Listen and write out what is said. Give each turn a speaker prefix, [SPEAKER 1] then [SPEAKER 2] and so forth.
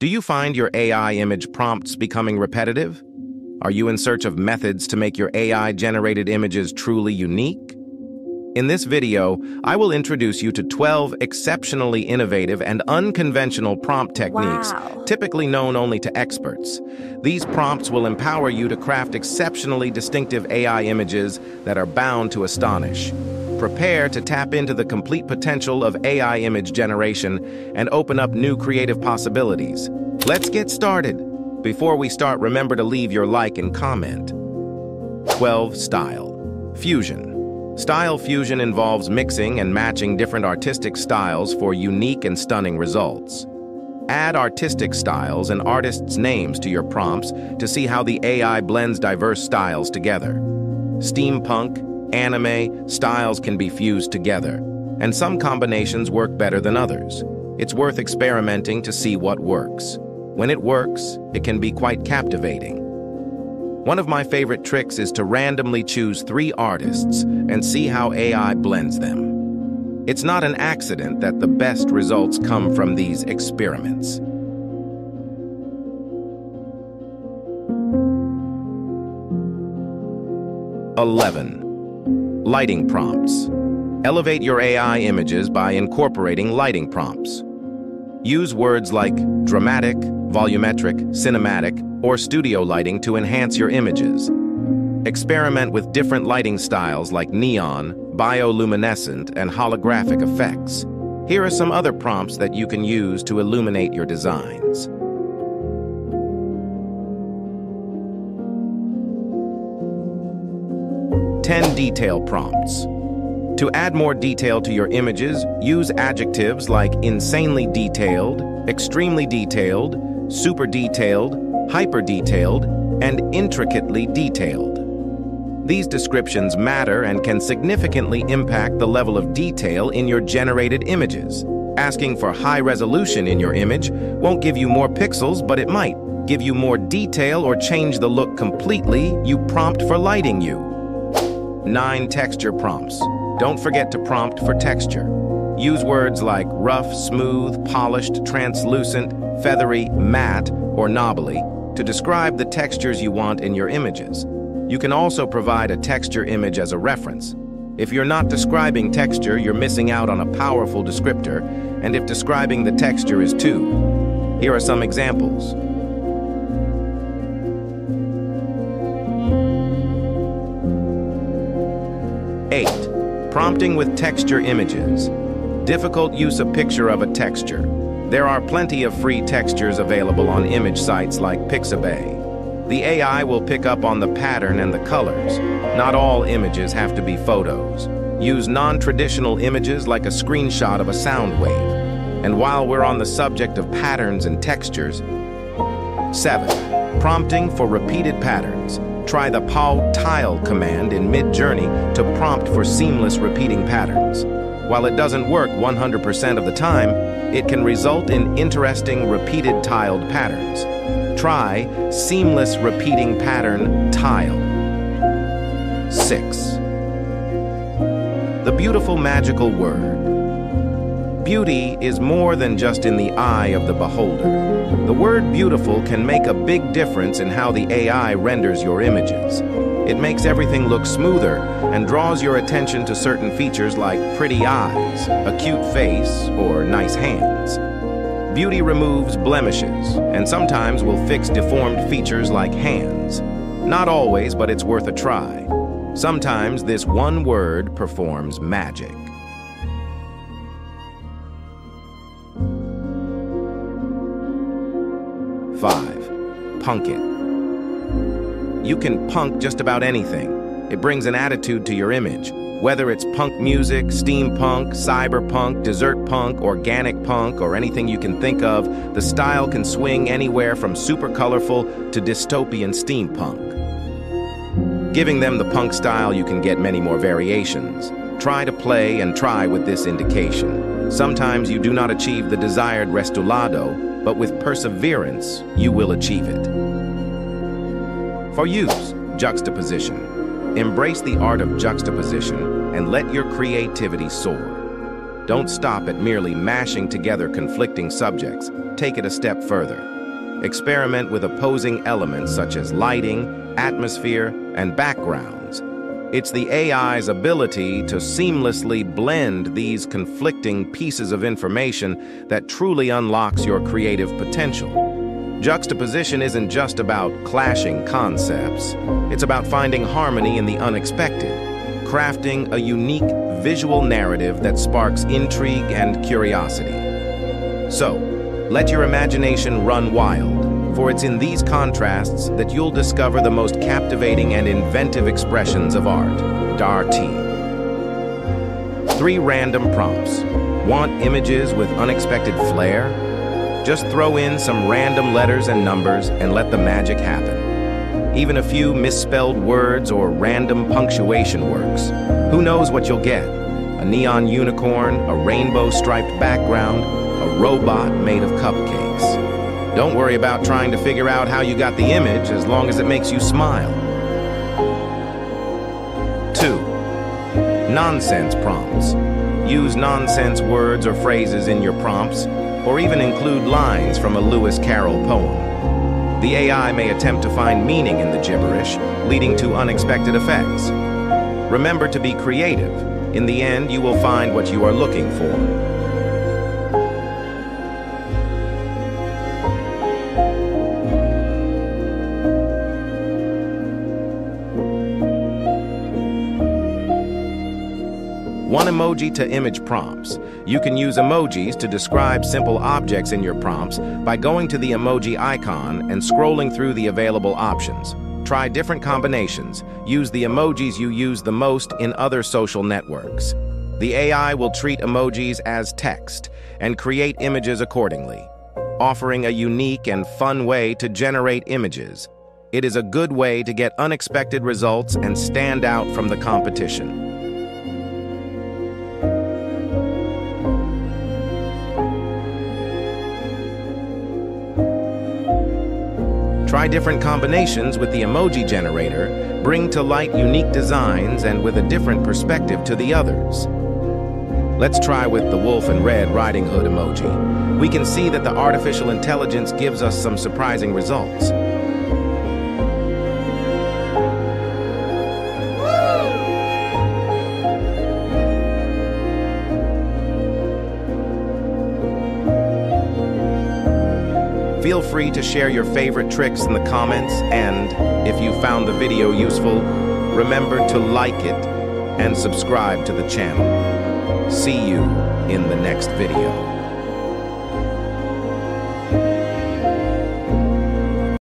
[SPEAKER 1] Do you find your AI image prompts becoming repetitive? Are you in search of methods to make your AI-generated images truly unique? In this video, I will introduce you to 12 exceptionally innovative and unconventional prompt techniques,
[SPEAKER 2] Wow.
[SPEAKER 1] typically known only to experts. These prompts will empower you to craft exceptionally distinctive AI images that are bound to astonish. Prepare to tap into the complete potential of AI image generation and open up new creative possibilities. Let's get started. Before we start, remember to leave your like and comment. 12. Style. Fusion. Style fusion involves mixing and matching different artistic styles for unique and stunning results. Add artistic styles and artists' names to your prompts to see how the AI blends diverse styles together. Steampunk, anime, styles can be fused together, and some combinations work better than others. It's worth experimenting to see what works. When it works, it can be quite captivating. One of my favorite tricks is to randomly choose three artists and see how AI blends them. It's not an accident that the best results come from these experiments. Eleven. Lighting prompts. Elevate your AI images by incorporating lighting prompts. Use words like dramatic, volumetric, cinematic, or studio lighting to enhance your images. Experiment with different lighting styles like neon, bioluminescent, and holographic effects. Here are some other prompts that you can use to illuminate your designs. 10 detail prompts. To add more detail to your images, use adjectives like insanely detailed, extremely detailed, super detailed, hyper detailed, and intricately detailed. These descriptions matter and can significantly impact the level of detail in your generated images. Asking for high resolution in your image won't give you more pixels, but it might give you more detail or change the look completely you prompt for lighting you. 9 texture prompts. Don't forget to prompt for texture. Use words like rough, smooth, polished, translucent, feathery, matte, or knobbly to describe the textures you want in your images. You can also provide a texture image as a reference. If you're not describing texture, you're missing out on a powerful descriptor, and if describing the texture is too. Here are some examples. Prompting with texture images. Difficult use a picture of a texture. There are plenty of free textures available on image sites like Pixabay. The AI will pick up on the pattern and the colors. Not all images have to be photos. Use non-traditional images like a screenshot of a sound wave. And while we're on the subject of patterns and textures, 7. Prompting for repeated patterns. Try the PAL tile command in Midjourney to prompt for seamless repeating patterns. While it doesn't work 100% of the time, it can result in interesting repeated tiled patterns. Try seamless repeating pattern tile. 6. The beautiful magical word. Beauty is more than just in the eye of the beholder. The word beautiful can make a big difference in how the AI renders your images. It makes everything look smoother and draws your attention to certain features like pretty eyes, a cute face, or nice hands. Beauty removes blemishes and sometimes will fix deformed features like hands. Not always, but it's worth a try. Sometimes this one word performs magic. Punk it. You can punk just about anything. It brings an attitude to your image. Whether it's punk music, steampunk, cyberpunk, desert punk, organic punk, or anything you can think of, the style can swing anywhere from super colorful to dystopian steampunk. Giving them the punk style, you can get many more variations. Try to play and try with this indication. Sometimes you do not achieve the desired restulado, but with perseverance, you will achieve it. For use, juxtaposition. Embrace the art of juxtaposition and let your creativity soar. Don't stop at merely mashing together conflicting subjects. Take it a step further. Experiment with opposing elements such as lighting, atmosphere, and backgrounds. It's the AI's ability to seamlessly blend these conflicting pieces of information that truly unlocks your creative potential. Juxtaposition isn't just about clashing concepts. It's about finding harmony in the unexpected, crafting a unique visual narrative that sparks intrigue and curiosity. So, let your imagination run wild, for it's in these contrasts that you'll discover the most captivating and inventive expressions of art. Darty. Three random prompts. Want images with unexpected flair? Just throw in some random letters and numbers and let the magic happen. Even a few misspelled words or random punctuation works. Who knows what you'll get? A neon unicorn, a rainbow striped background, a robot made of cupcakes. Don't worry about trying to figure out how you got the image as long as it makes you smile. 2. Nonsense prompts. Use nonsense words or phrases in your prompts or even include lines from a Lewis Carroll poem. The AI may attempt to find meaning in the gibberish, leading to unexpected effects. Remember to be creative. In the end, you will find what you are looking for. Emoji to image prompts. You can use emojis to describe simple objects in your prompts by going to the emoji icon and scrolling through the available options. Try different combinations. Use the emojis you use the most in other social networks. The AI will treat emojis as text and create images accordingly, offering a unique and fun way to generate images. It is a good way to get unexpected results and stand out from the competition. Try different combinations with the emoji generator, bring to light unique designs and with a different perspective to the others. Let's try with the wolf and red riding hood emoji. We can see that the artificial intelligence gives us some surprising results. Free to share your favorite tricks in the comments, and if you found the video useful, remember to like it and subscribe to the channel. See you in the next video.